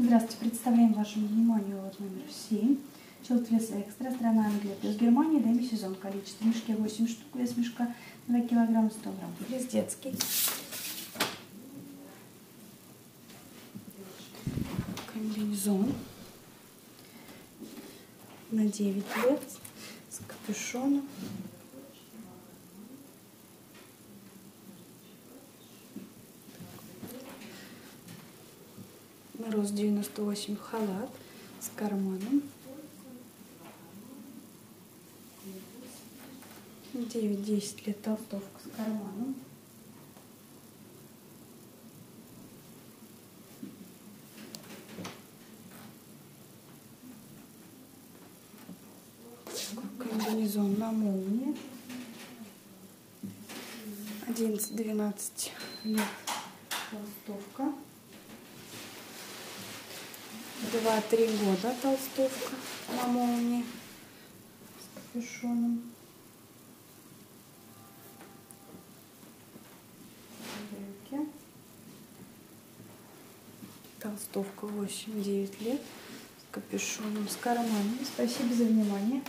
Здравствуйте, представляем вашему вниманию лот номер 7. Челтлес Экстра, страна Англия плюс Германия, демисезон. Количество мешки 8 штук, вес мешка 2 килограмма 100 грамм. Пресс детский. Комбинезон на 9 лет с капюшоном. На рост 98 халат с карманом. 9-10 лет толстовка с карманом. Комбинезон на молнии. 11-12 лет толстовка. 2-3 года толстовка на молнии с капюшоном. Толстовка 8-9 лет с капюшоном, с карманами. Спасибо за внимание.